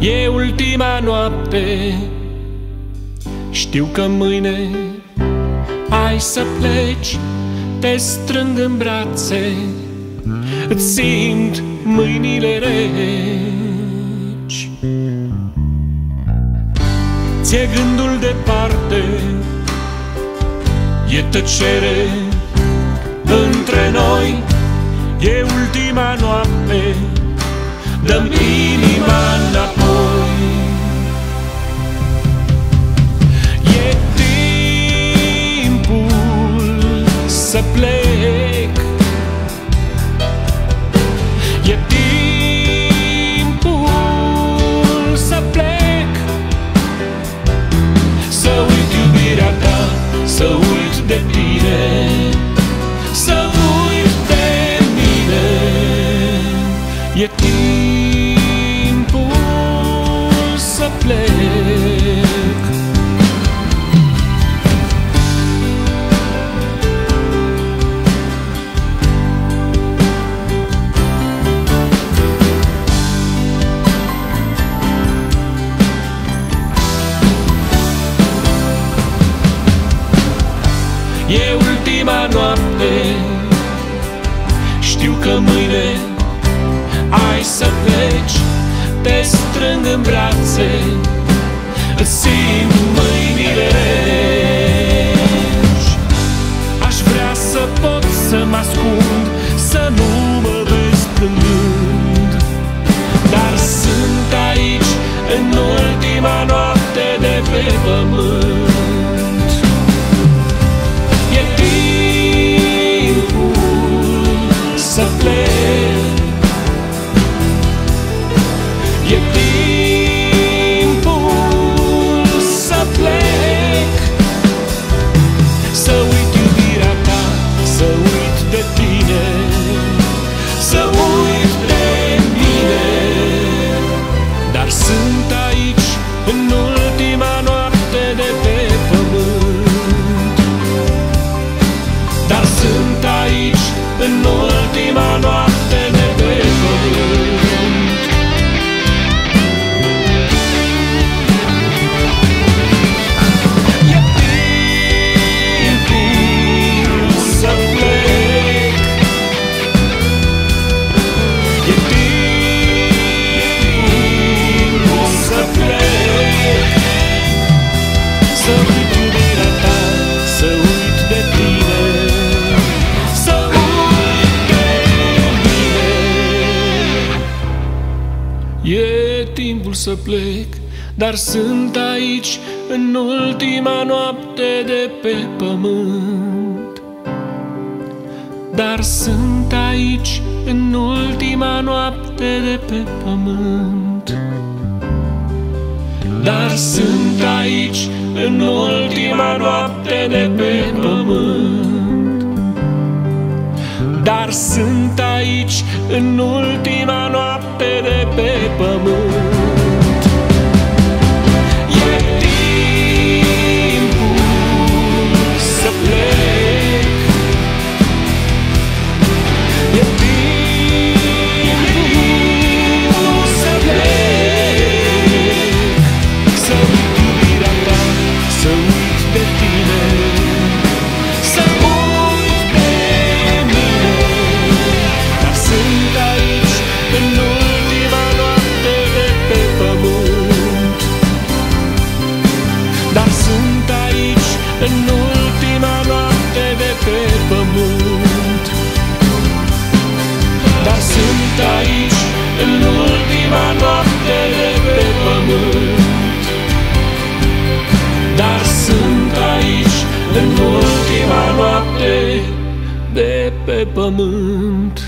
E ultima noapte. Știu că mâine ai să pleci Te strâng în brațe Îți simt mâinile reci. Ție gândul departe E tăcere între noi E ultima noapte. Dăm inima înapoi timpul să plec. E ultima noapte. Știu că mâine ai să pleci Te strâng în brațe Îți simt mâinile reci. Aș vrea să pot să mă ascund Să nu mă vezi plângând. Dar sunt aici în ultima noapte de pe pământ Să uit iubirea ta, să uit de tine Să uit de mine E timpul să plec, dar sunt aici în ultima noapte de pe pământ. Dar sunt aici în ultima noapte de pe pământ. Dar sunt aici în ultima noapte de pe pământ. Dar sunt aici în ultima noapte de pe pământ Dar sunt aici în ultima noapte de pe pământ. Dar sunt aici în ultima noapte de pe pământ. Dar sunt aici în ultima noapte de pe pământ